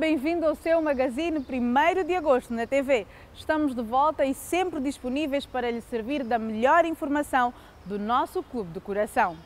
Bem-vindo ao seu magazine 1 de agosto na TV. Estamos de volta e sempre disponíveis para lhe servir da melhor informação do nosso clube de coração.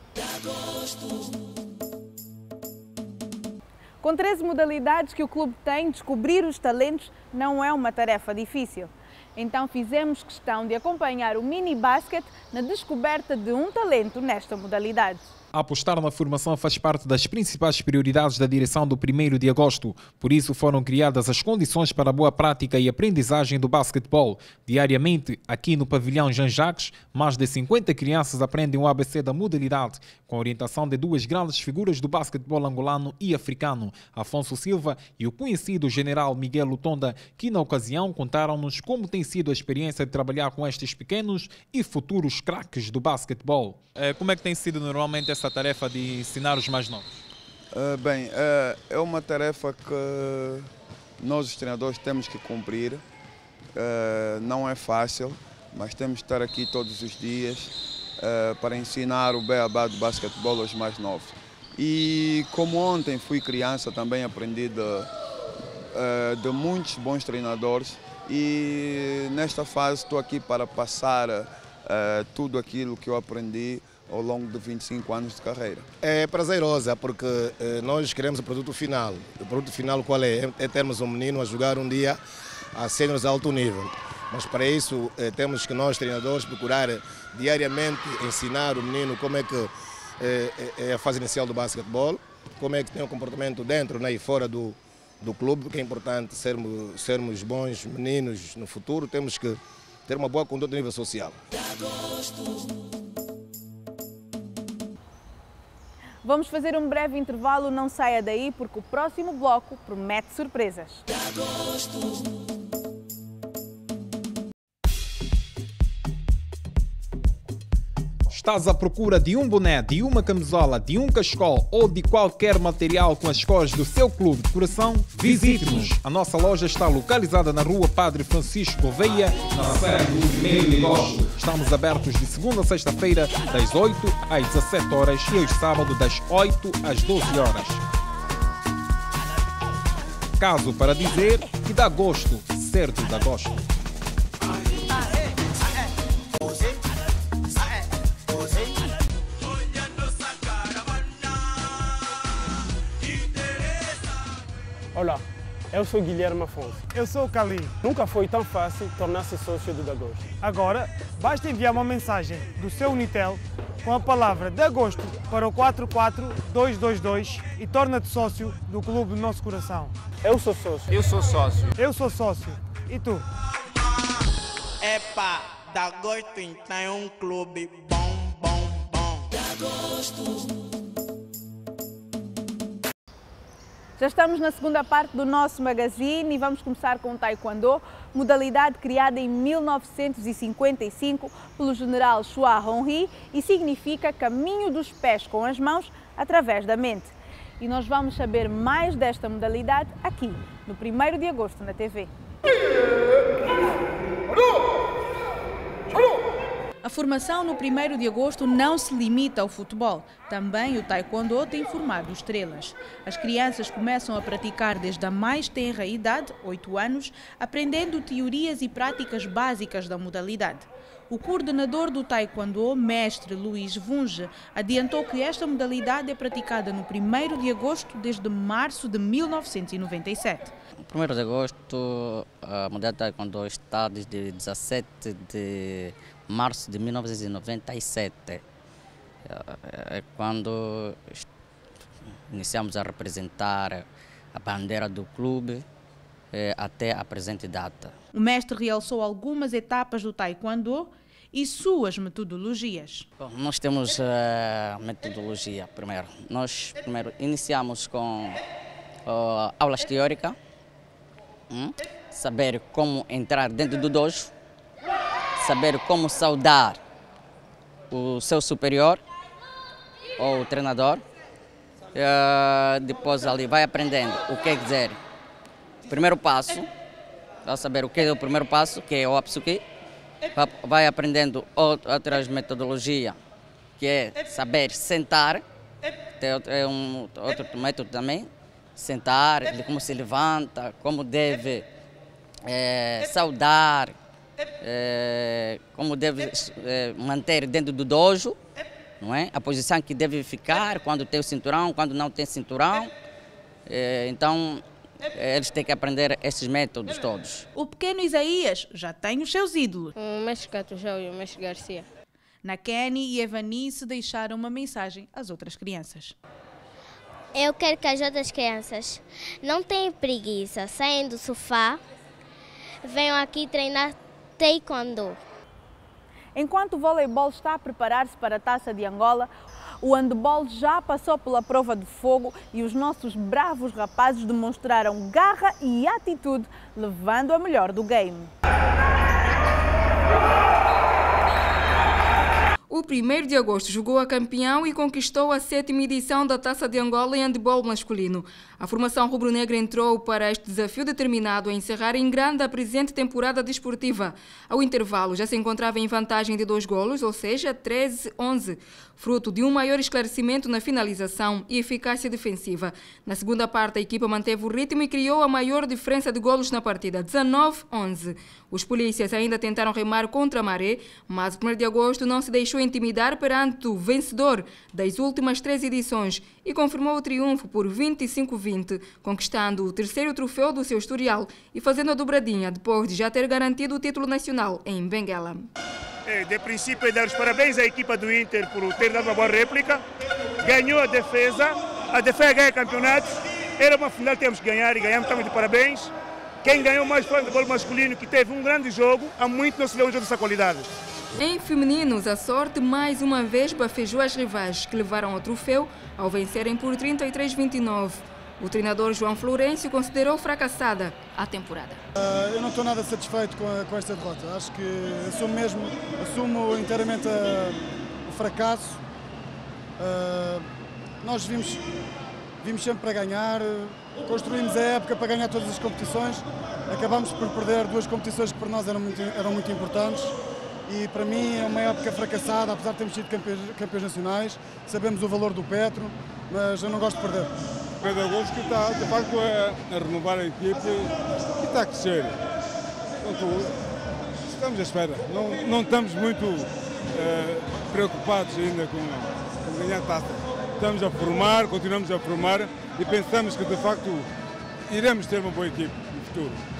Com 13 modalidades que o clube tem, descobrir os talentos não é uma tarefa difícil. Então fizemos questão de acompanhar o mini basket na descoberta de um talento nesta modalidade. Apostar na formação faz parte das principais prioridades da direção do 1 de agosto. Por isso, foram criadas as condições para a boa prática e aprendizagem do basquetebol. Diariamente, aqui no pavilhão Jean Jacques, mais de 50 crianças aprendem o ABC da modalidade, com orientação de duas grandes figuras do basquetebol angolano e africano, Afonso Silva e o conhecido general Miguel Lutonda, que na ocasião contaram-nos como tem sido a experiência de trabalhar com estes pequenos e futuros craques do basquetebol. Eh, como é que tem sido normalmente essa tarefa de ensinar os mais novos? Uh, bem, uh, é uma tarefa que nós, os treinadores, temos que cumprir. Uh, não é fácil, mas temos que estar aqui todos os dias para ensinar o beabá do basquetebol aos mais novos. E como ontem fui criança, também aprendi de, de muitos bons treinadores e nesta fase estou aqui para passar tudo aquilo que eu aprendi ao longo de 25 anos de carreira. É prazerosa porque eh, nós queremos o produto final. O produto final qual é? É termos um menino a jogar um dia a séniores a alto nível. Mas para isso eh, temos que nós, treinadores, procurar diariamente ensinar o menino como é que eh, é a fase inicial do basquetebol, como é que tem o comportamento dentro né, e fora do, do clube, que é importante sermos, sermos bons meninos no futuro, temos que ter uma boa conduta a nível social. Vamos fazer um breve intervalo, não saia daí, porque o próximo bloco promete surpresas. Estás à procura de um boné, de uma camisola, de um cachecol ou de qualquer material com as cores do seu clube de coração? Visite-nos. A nossa loja está localizada na rua Padre Francisco Gouveia, na sede do 1 de agosto. Estamos abertos de segunda a sexta-feira, das 8 às 17 horas e aos sábados, das 8 às 12 horas. Caso para dizer que dá gosto ser de dá gosto. Olá, eu sou Guilherme Afonso. Eu sou o Cali. Nunca foi tão fácil tornar-se sócio do Dagosto. Agora, basta enviar uma mensagem do seu Unitel com a palavra Dagosto para o 44222 e torna-te sócio do Clube do Nosso Coração. Eu sou sócio. Eu sou sócio. Eu sou sócio. E tu? Epa, Dagosto então é um clube bom, bom, bom. Dagosto. Já estamos na segunda parte do nosso magazine e vamos começar com o Taekwondo, modalidade criada em 1955 pelo general Chua Hong-hee e significa caminho dos pés com as mãos através da mente. E nós vamos saber mais desta modalidade aqui, no 1 de agosto na TV. A formação no 1 de agosto não se limita ao futebol. Também o taekwondo tem formado estrelas. As crianças começam a praticar desde a mais tenra idade, 8 anos, aprendendo teorias e práticas básicas da modalidade. O coordenador do Taekwondo, mestre Luís Vunge, adiantou que esta modalidade é praticada no 1 de agosto desde março de 1997. No 1 de agosto, a modalidade Taekwondo está desde 17 de março de 1997. É quando iniciamos a representar a bandeira do clube eh, até a presente data. O mestre realçou algumas etapas do taekwondo e suas metodologias. Bom, nós temos uh, metodologia primeiro. Nós primeiro iniciamos com uh, aulas teóricas, hum? saber como entrar dentro do dojo, saber como saudar o seu superior ou o treinador. Uh, depois ali vai aprendendo o que é dizer. Primeiro passo, vai saber o que é o primeiro passo, que é o Apsuki vai aprendendo outras metodologias, que é saber sentar, é um outro método também, sentar, como se levanta, como deve é, saudar, é, como deve é, manter dentro do dojo, não é? A posição que deve ficar quando tem o cinturão, quando não tem cinturão. É, então, eles têm que aprender esses métodos todos. O pequeno Isaías já tem os seus ídolos. O mestre Catujão e o mestre Garcia. Na Kenny e Evanice deixaram uma mensagem às outras crianças. Eu quero que as outras crianças não tenham preguiça, saiam do sofá, venham aqui treinar taekwondo. Enquanto o voleibol está a preparar-se para a Taça de Angola, o handball já passou pela prova de fogo e os nossos bravos rapazes demonstraram garra e atitude, levando a melhor do game. O 1 de agosto jogou a campeão e conquistou a sétima edição da Taça de Angola em handball masculino. A formação rubro-negra entrou para este desafio determinado a encerrar em grande a presente temporada desportiva. Ao intervalo já se encontrava em vantagem de dois golos, ou seja, 13-11 fruto de um maior esclarecimento na finalização e eficácia defensiva. Na segunda parte, a equipa manteve o ritmo e criou a maior diferença de golos na partida, 19-11. Os polícias ainda tentaram remar contra a maré, mas o 1 de agosto não se deixou intimidar perante o vencedor das últimas três edições e confirmou o triunfo por 25-20, conquistando o terceiro troféu do seu historial e fazendo a dobradinha depois de já ter garantido o título nacional em Benguela. É, de princípio, dar os parabéns à equipa do Inter por ter dado uma boa réplica. Ganhou a defesa, a defesa ganha campeonatos. Era uma final, temos que ganhar e ganhamos, estamos de parabéns. Quem ganhou mais foi o futebol masculino, que teve um grande jogo. Há muito não se vê um jogo dessa qualidade. Em femininos, a sorte mais uma vez bafejou as rivais, que levaram ao troféu ao vencerem por 33-29. O treinador João Florencio considerou fracassada a temporada. Uh, eu não estou nada satisfeito com, esta derrota. Acho que assumo mesmo, assumo inteiramente o fracasso. Uh, nós vimos, vimos sempre para ganhar, construímos a época para ganhar todas as competições. Acabamos por perder duas competições que para nós eram muito, eram muito importantes e para mim é uma época fracassada, apesar de termos sido campeões, campeões nacionais, sabemos o valor do Petro, mas eu não gosto de perder. Augusto que está de facto a, a, renovar a equipe e está a crescer. Estamos à espera, não, não estamos muito uh, preocupados ainda com, com ganhar taça. Estamos a formar, continuamos a formar e pensamos que de facto iremos ter uma boa equipe no futuro.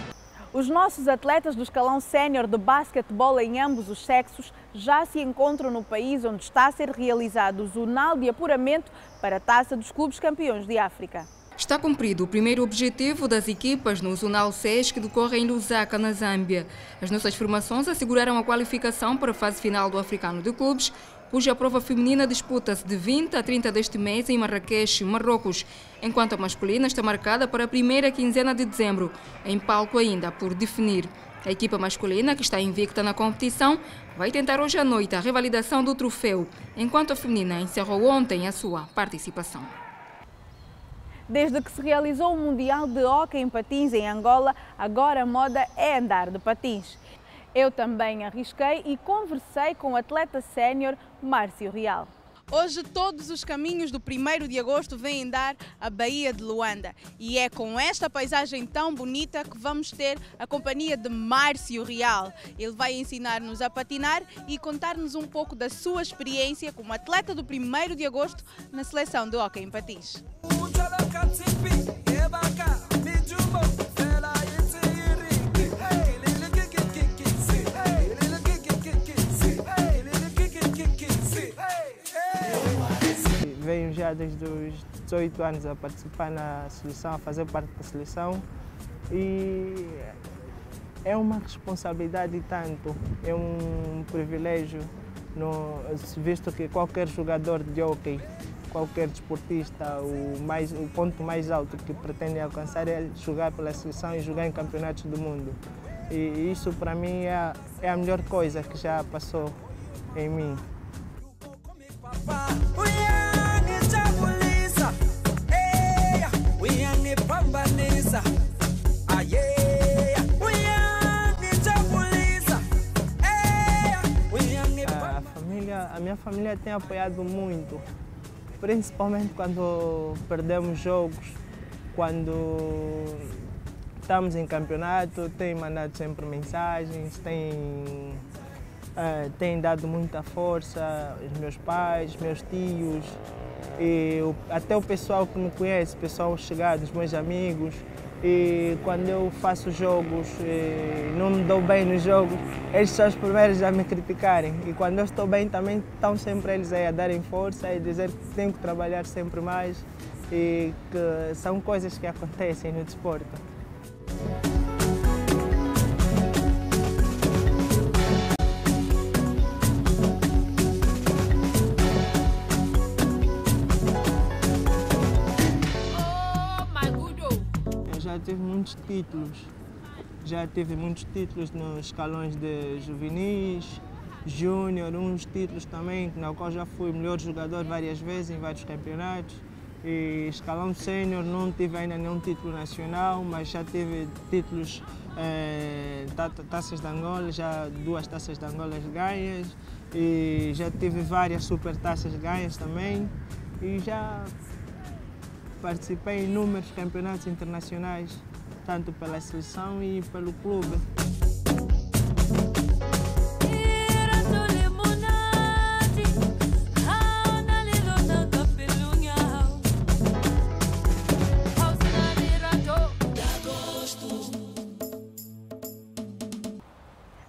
Os nossos atletas do escalão sénior de basquetebol em ambos os sexos já se encontram no país onde está a ser realizado o zonal de apuramento para a Taça dos Clubes Campeões de África. Está cumprido o primeiro objetivo das equipas no Zonal 6 que decorre em Lusaka, na Zâmbia. As nossas formações asseguraram a qualificação para a fase final do Africano de Clubes cuja prova feminina disputa-se de 20 a 30 deste mês em Marrakech, Marrocos, enquanto a masculina está marcada para a primeira quinzena de dezembro, em palco ainda por definir. A equipa masculina, que está invicta na competição, vai tentar hoje à noite a revalidação do troféu, enquanto a feminina encerrou ontem a sua participação. Desde que se realizou o Mundial de Hockey em Patins em Angola, agora a moda é andar de patins. Eu também arrisquei e conversei com o atleta sénior Márcio Real. Hoje todos os caminhos do 1 de agosto vêm dar a Baía de Luanda e é com esta paisagem tão bonita que vamos ter a companhia de Márcio Real. Ele vai ensinar-nos a patinar e contar-nos um pouco da sua experiência como atleta do 1 de agosto na seleção de hóquei em patins. Já desde os 18 anos a participar na seleção, a fazer parte da seleção e é uma responsabilidade tanto, é um privilégio, no, visto que qualquer jogador de hockey, qualquer desportista, o, mais, o ponto mais alto que pretende alcançar é jogar pela seleção e jogar em campeonatos do mundo. E isso para mim é, é a melhor coisa que já passou em mim. A família, a minha família tem apoiado muito, principalmente quando perdemos jogos, quando estamos em campeonato, tem mandado sempre mensagens, tem, uh, dado muita força, os meus pais, meus tios, e o, até o pessoal que me conhece, pessoal chegado, os meus amigos. E quando eu faço jogos não me dou bem nos jogos, eles são os primeiros a me criticarem. E quando eu estou bem também estão sempre eles aí a darem força e dizer que tenho que trabalhar sempre mais e que são coisas que acontecem no desporto. Tive muitos títulos, já tive muitos títulos nos escalões de juvenis, júnior, uns títulos também, na qual já fui melhor jogador várias vezes em vários campeonatos. E escalão sênior não tive ainda nenhum título nacional, mas já tive títulos, eh, taças de Angola, já duas taças de Angola ganhas. E já tive várias super taças ganhas também. E já participei em inúmeros campeonatos internacionais, tanto pela seleção e pelo clube.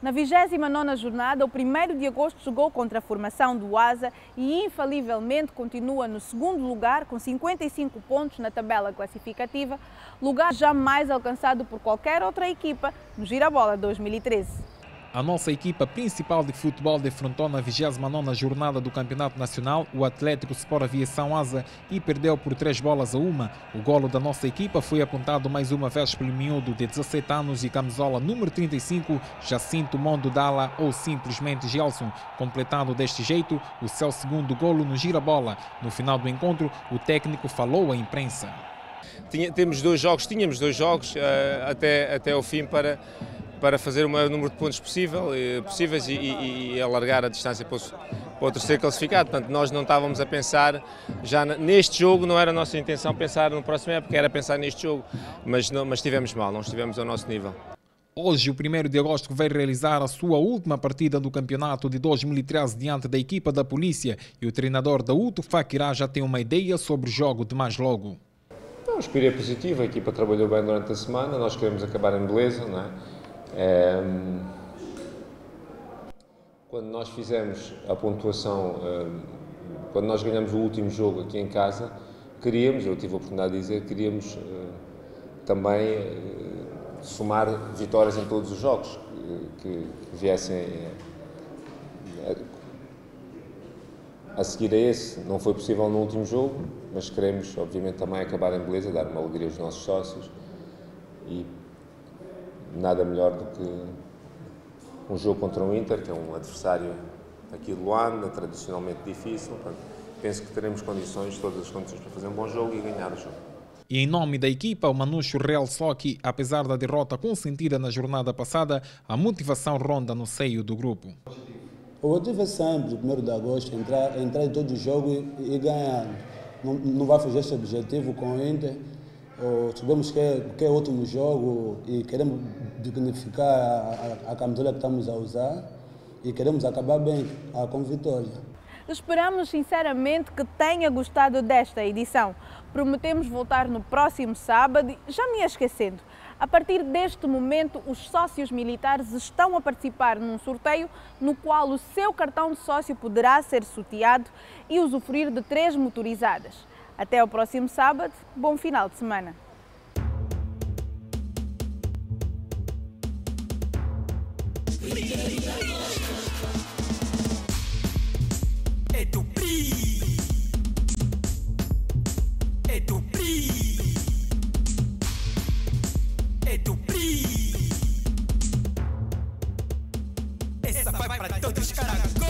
Na 29ª jornada, o 1 de agosto jogou contra a formação do Asa e infalivelmente continua no segundo lugar com 55 pontos na tabela classificativa, lugar jamais alcançado por qualquer outra equipa no Girabola 2013. A nossa equipa principal de futebol defrontou na 29ª jornada do Campeonato Nacional o Atlético Sport Aviação Asa e perdeu por três bolas a uma. O golo da nossa equipa foi apontado mais uma vez pelo miúdo de 17 anos e camisola número 35, Jacinto Mondo Dala ou simplesmente Gelson, completando deste jeito o seu segundo golo no girabola. No final do encontro, o técnico falou à imprensa. Tinha, temos dois jogos, tínhamos dois jogos uh, até, até o fim para para fazer o maior número de pontos possível, possíveis e, e, e alargar a distância para o, para o terceiro classificado. Portanto, nós não estávamos a pensar já neste jogo, não era a nossa intenção pensar no próximo época, era pensar neste jogo, mas, não, mas estivemos mal, não estivemos ao nosso nível. Hoje, o 1 de agosto, vai realizar a sua última partida do campeonato de 2013 diante da equipa da polícia e o treinador da UTO, Fakirá, já tem uma ideia sobre o jogo de mais logo. Não, o espírito é positivo, a equipa trabalhou bem durante a semana, nós queremos acabar em beleza, não é? Quando nós fizemos a pontuação, quando nós ganhamos o último jogo aqui em casa, queríamos, eu tive a oportunidade de dizer, queríamos também somar vitórias em todos os jogos que, viessem a seguir a esse. Não foi possível no último jogo, mas queremos, obviamente, também acabar em beleza, dar uma alegria aos nossos sócios e nada melhor do que um jogo contra o Inter, que é um adversário aqui de Luanda, tradicionalmente difícil. Portanto, penso que teremos condições, todas as condições para fazer um bom jogo e ganhar o jogo. E em nome da equipa, o Manucho Real que, apesar da derrota consentida na jornada passada, a motivação ronda no seio do grupo. O objetivo é sempre, 1 de agosto, entrar, entrar em todo o jogo e, e ganhar. Não, não vai fazer esse objetivo com o Inter sabemos que é, que é o último jogo e queremos dignificar a, a, a camisola que estamos a usar e queremos acabar bem com vitória. Esperamos sinceramente que tenha gostado desta edição. Prometemos voltar no próximo sábado, já me esquecendo. A partir deste momento, os sócios militares estão a participar num sorteio no qual o seu cartão de sócio poderá ser sorteado e usufruir de três motorizadas. Até o próximo sábado, bom final de semana. É do PRI. É do PRI. É do PRI. Essa vai para todos os caracóis.